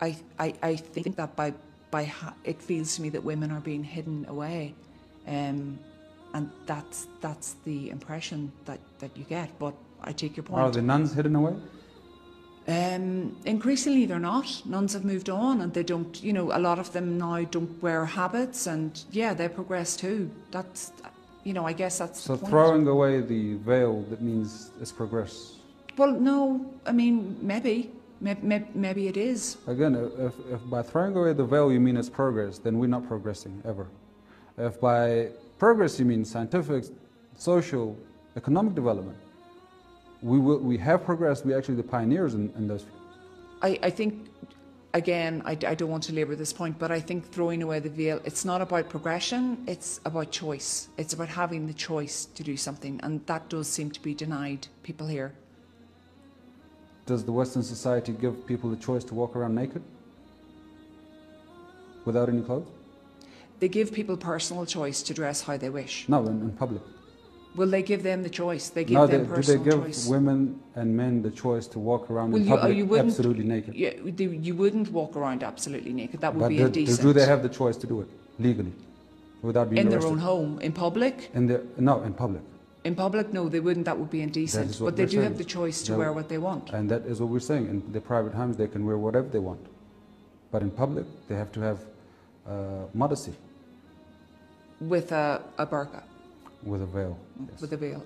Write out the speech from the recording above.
I, I, I think that by, by ha- it feels to me that women are being hidden away. Um, and that's, that's the impression that, that you get. But I take your point. Are the nuns hidden away? Um, increasingly, they're not. Nuns have moved on, and they don't. You know, a lot of them now don't wear habits, and yeah, they progress too. That's, you know, I guess that's. So throwing away the veil, that means it's progress. Well, no, I mean maybe, maybe, maybe it is. Again, if, if by throwing away the veil you mean it's progress, then we're not progressing ever. If by progress you mean scientific, social, economic development, we, will, we have progressed, we're actually the pioneers in, in those. I, I think, again, I, I don't want to labour this point, but I think throwing away the veil, it's not about progression, it's about choice. It's about having the choice to do something, and that does seem to be denied people here. Does the Western society give people the choice to walk around naked? Without any clothes? They give people personal choice to dress how they wish. No, in, in public. Will they give them the choice? They give No, them they, do they give choice. women and men the choice to walk around Well, in you- oh, public you absolutely naked? Yeah, they, you wouldn't walk around absolutely naked. That would But be do, indecent. do they have the choice to do it legally, without being in their own home, in public? In their, no, in public. In public, no, they wouldn't. That would be indecent. But they do saying. have the choice to They- wear what they want. And that is what we're saying. In their private homes, they can wear whatever they want. But in public, they have to have uh, modesty with a, a burqa, with a veil. Yes. with a veil.